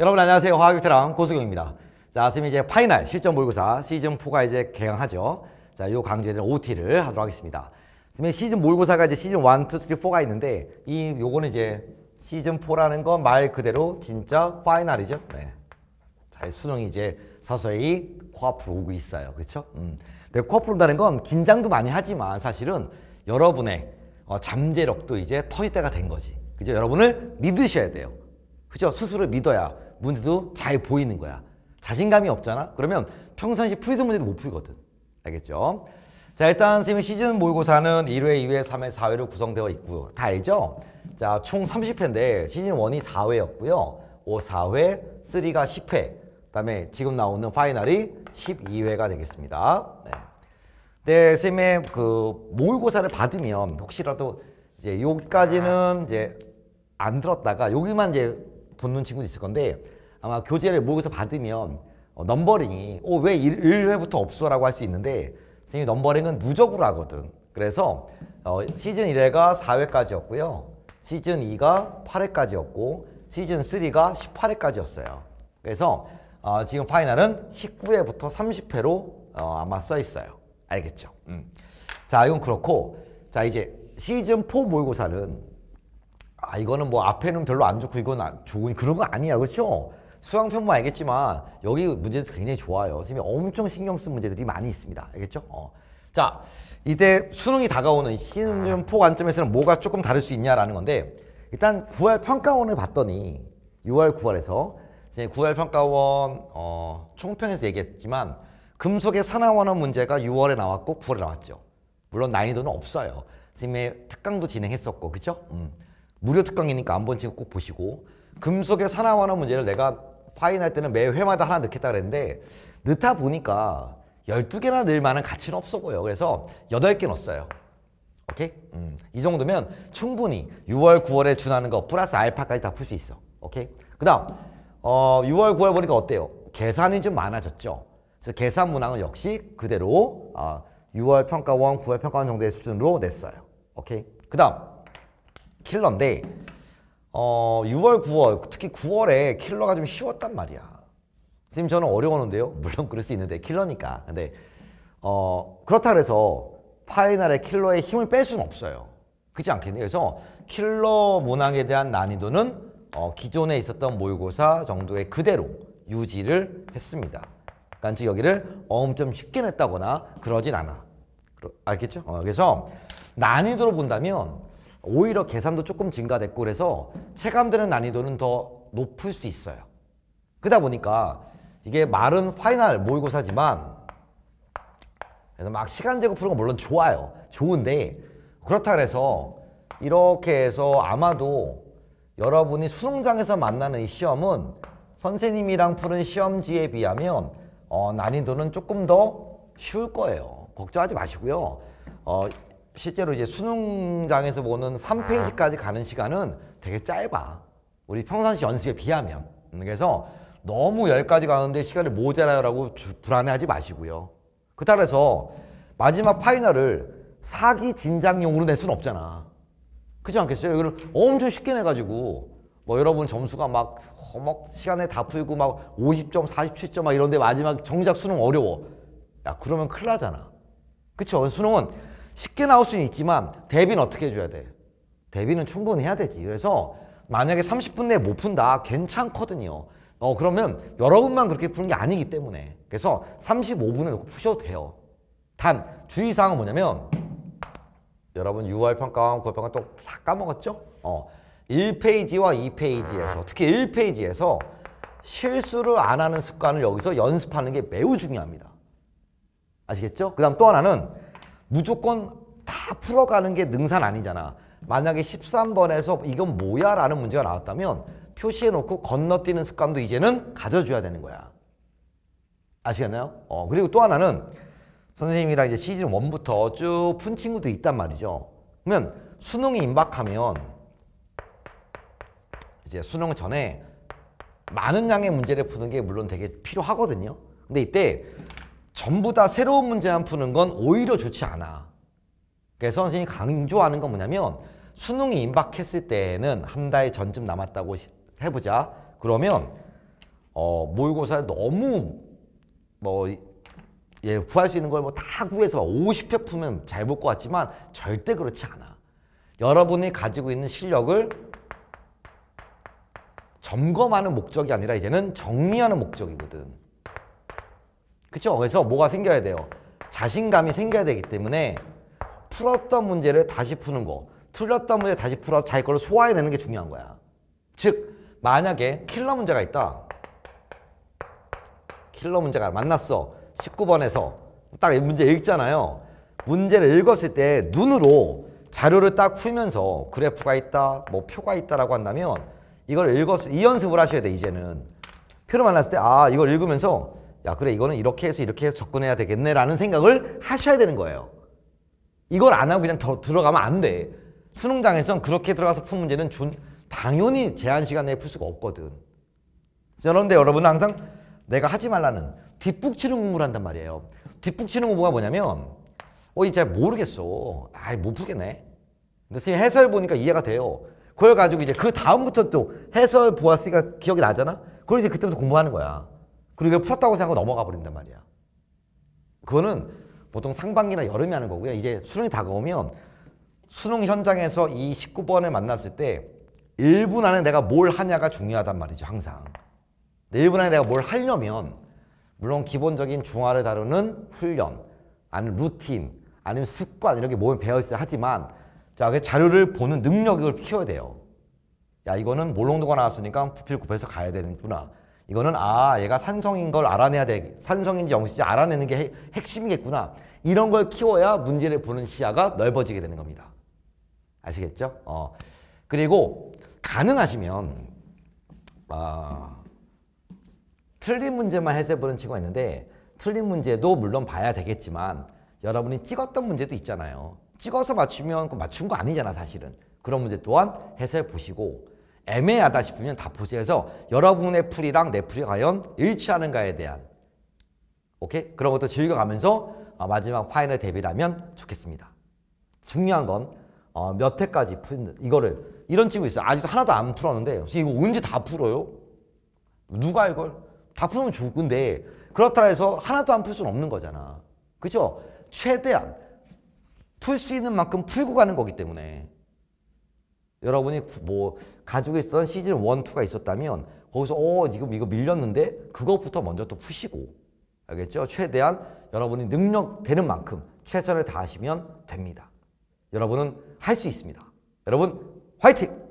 여러분 안녕하세요. 화학 베테랑 고석용입니다. 자, 선생님 이제 final 실전 모의고사 시즌 4가 이제 개강하죠. 자, 요 강좌에는 OT를 하도록 하겠습니다. 선생님 시즌 모의고사가 이제 시즌 1, 2, 3, 4가 있는데 이 요거는 이제 시즌 4라는 건 말 그대로 진짜 final이죠. 네. 자, 수능이 이제 서서히 코앞으로 오고 있어요. 그렇죠? 음. 근데 코앞으로 온다는 건 긴장도 많이 하지만 사실은 여러분의 어, 잠재력도 이제 터질 때가 된 거지. 그죠? 여러분을 믿으셔야 돼요. 그죠? 스스로 믿어야 문제도 잘 보이는 거야. 자신감이 없잖아? 그러면 평상시 풀던 문제도 못 풀거든. 알겠죠? 자, 일단 선생님 시즌 모의고사는 1회, 2회, 3회, 4회로 구성되어 있고요. 다 알죠? 자, 총 30회인데 시즌 1이 4회였고요. 5, 4회, 3가 10회. 그 다음에 지금 나오는 파이널이 12회가 되겠습니다. 네. 네, 선생님의 그 모의고사를 받으면 혹시라도 이제 여기까지는 이제 안 들었다가 여기만 이제 듣는 친구도 있을 건데 아마 교재를 모의고사 받으면 어, numbering이 어, 왜 1회부터 없어라고 할 수 있는데 선생님 numbering은 누적으로 하거든. 그래서 어, 시즌 1회가 4회까지였고요. 시즌 2가 8회까지였고 시즌 3가 18회까지였어요. 그래서 어, 지금 final은 19회부터 30회로 어, 아마 써 있어요. 알겠죠? 음. 자, 이건 그렇고 자 이제 시즌 4 모의고사는 아 이거는 뭐 앞에는 별로 안 좋고 이건 안 좋은 그런 거 아니야, 그렇죠? 수강 편만 알겠지만 여기 문제도 굉장히 좋아요. 선생님이 엄청 신경 쓴 문제들이 많이 있습니다. 알겠죠? 어. 자, 이때 수능이 다가오는 시즌 4 관점에서는 뭐가 조금 다를 수 있냐라는 건데 일단 9월 평가원을 봤더니 6월 9월에서 9월 평가원 어, 총평에서 얘기했지만 금속의 산화원화 문제가 6월에 나왔고 9월에 나왔죠. 물론 난이도는 없어요. 선생님의 특강도 진행했었고 그죠? 음. 무료 특강이니까 한 번씩 꼭 보시고 금속의 산화원화 문제를 내가 파인할 때는 매 회마다 하나 넣겠다 그랬는데 넣다 보니까 12개나 넣을 만한 가치는 없어 보여. 그래서 8개 넣었어요. 오케이? 음. 이 정도면 충분히 6월, 9월에 준하는 거 플러스 알파까지 다 풀 수 있어. 오케이? 그 다음 어, 6월, 9월 보니까 어때요? 계산이 좀 많아졌죠. 그래서 계산 문항은 역시 그대로 어, 6월 평가원, 9월 평가원 정도의 수준으로 냈어요. 오케이? 그 다음 킬러인데 어, 6월, 9월, 특히 9월에 킬러가 좀 쉬웠단 말이야. 선생님 저는 어려웠는데요. 물론 그럴 수 있는데 킬러니까. 근데 어, 그렇다 그래서 파이널의 킬러의 힘을 뺄 수는 없어요. 그렇지 않겠네요. 그래서 킬러 문항에 대한 난이도는 어, 기존에 있었던 모의고사 정도의 그대로 유지를 했습니다. 그러니까 즉 여기를 어 좀 쉽게 냈다거나 그러진 않아. 알겠죠? 어, 그래서 난이도로 본다면 오히려 계산도 조금 증가됐고 그래서 체감되는 난이도는 더 높을 수 있어요. 그러다 보니까 이게 말은 파이널 모의고사지만 그래서 막 시간 제고 푸는 건 물론 좋아요. 좋은데 그렇다 그래서 이렇게 해서 아마도 여러분이 수능장에서 만나는 이 시험은 선생님이랑 푸는 시험지에 비하면 어, 난이도는 조금 더 쉬울 거예요. 걱정하지 마시고요. 어, 실제로 이제 수능장에서 보는 3페이지까지 가는 시간은 되게 짧아. 우리 평상시 연습에 비하면. 그래서 너무 10가지 가는데 시간이 모자라요라고 불안해하지 마시고요. 그렇다 해서 마지막 파이널을 사기 진작용으로 낼 수는 없잖아. 그렇지 않겠어요? 이거를 엄청 쉽게 내가지고 뭐 여러분 점수가 막, 막 시간에 다 풀고 막 50점, 47점 막 이런데 마지막 정작 수능 어려워. 야 그러면 큰일 나잖아. 그쵸? 수능은 쉽게 나올 수는 있지만 대비는 어떻게 해줘야 돼? 대비는 충분히 해야 되지. 그래서 만약에 30분 내에 못 푼다 괜찮거든요. 어 그러면 여러분만 그렇게 푸는 게 아니기 때문에 그래서 35분에 놓고 푸셔도 돼요. 단 주의사항은 뭐냐면 여러분 6월 평가원, 9월 평가 또 다 까먹었죠? 어 1페이지와 2페이지에서 특히 1페이지에서 실수를 안 하는 습관을 여기서 연습하는 게 매우 중요합니다. 아시겠죠? 그 다음 또 하나는 무조건 다 풀어가는 게 능산 아니잖아. 만약에 13번에서 이건 뭐야? 라는 문제가 나왔다면 표시해놓고 건너뛰는 습관도 이제는 가져줘야 되는 거야. 아시겠나요? 어, 그리고 또 하나는 선생님이랑 이제 시즌 1부터 쭉 푼 친구도 있단 말이죠. 그러면 수능이 임박하면 이제 수능 전에 많은 양의 문제를 푸는 게 물론 되게 필요하거든요. 근데 이때 전부 다 새로운 문제만 푸는 건 오히려 좋지 않아. 그래서 선생님이 강조하는 건 뭐냐면 수능이 임박했을 때는 한 달 전쯤 남았다고 해보자. 그러면 어, 모의고사에 너무 뭐 예, 구할 수 있는 걸 뭐 다 구해서 50회 풀면 잘 볼 것 같지만 절대 그렇지 않아. 여러분이 가지고 있는 실력을 점검하는 목적이 아니라 이제는 정리하는 목적이거든. 그쵸? 그래서 뭐가 생겨야 돼요? 자신감이 생겨야 되기 때문에 풀었던 문제를 다시 푸는 거, 틀렸던 문제 다시 풀어서 자기 걸로 소화해내는 게 중요한 거야. 즉, 만약에 킬러 문제가 있다. 킬러 문제가 만났어. 19번에서 딱이 문제 읽잖아요. 문제를 읽었을 때 눈으로 자료를 딱 풀면서 그래프가 있다, 뭐 표가 있다라고 한다면 이걸 읽었을 이 연습을 하셔야 돼 이제는 표를 만났을 때 아 이걸 읽으면서 야 그래 이거는 이렇게 해서 이렇게 해서 접근해야 되겠네라는 생각을 하셔야 되는 거예요. 이걸 안 하고 그냥 더 들어가면 안 돼. 수능장에선 그렇게 들어가서 푼 문제는 존, 당연히 제한 시간 내에 풀 수가 없거든. 그런데 여러분은 항상 내가 하지 말라는 뒷북치는 공부를 한단 말이에요. 뒷북치는 공부가 뭐냐면 어 이제 모르겠어. 아이 못 풀겠네. 근데 선생님 해설 보니까 이해가 돼요. 그걸 가지고 이제 그 다음부터 또 해설 보았으니까 기억이 나잖아. 그걸 이제 그때부터 공부하는 거야. 그리고 풀었다고 생각하고 넘어가 버린단 말이야. 그거는 보통 상반기나 여름에 하는 거고요. 이제 수능이 다가오면 수능 현장에서 이 19번을 만났을 때 1분 안에 내가 뭘 하냐가 중요하단 말이죠. 항상. 1분 안에 내가 뭘 하려면 물론 기본적인 중화를 다루는 훈련, 아니면 루틴, 아니면 습관 이런 게 몸에 배어 있어야 하지만 자, 그 자료를 보는 능력을 키워야 돼요. 야, 이거는 몰롱도가 나왔으니까 부필 곱해서 가야 되는구나. 이거는 아, 얘가 산성인 걸 알아내야 돼. 산성인지 영시인지 알아내는 게 핵- 핵심이겠구나. 이런 걸 키워야 문제를 보는 시야가 넓어지게 되는 겁니다. 아시겠죠? 어. 그리고 가능하시면 아, 틀린 문제만 해석해보는 친구가 있는데 틀린 문제도 물론 봐야 되겠지만 여러분이 찍었던 문제도 있잖아요. 찍어서 맞추면 그 맞춘 거 아니잖아 사실은. 그런 문제 또한 해석해 보시고 애매하다 싶으면 다 보세요. 여러분의 풀이랑 내 풀이 과연 일치하는가에 대한 오케이? 그런 것도 즐겨가면서 어, 마지막 대비를 하면 좋겠습니다. 중요한 건 어, 몇 회까지 푸는 이거를 이런 친구 있어요. 아직도 하나도 안 풀었는데 이거 언제 다 풀어요? 누가 이걸 다 풀면 좋은데 그렇다 해서 하나도 안 풀 수는 없는 거잖아. 그죠? 최대한 풀 수 있는 만큼 풀고 가는 거기 때문에 여러분이 구- 뭐 가지고 있었던 시즌 1, 2가 있었다면 거기서 어 지금 이거 밀렸는데 그것부터 먼저 또 푸시고 알겠죠? 최대한 여러분이 능력 되는 만큼 최선을 다하시면 됩니다. 여러분은 할 수 있습니다. 여러분 화이팅!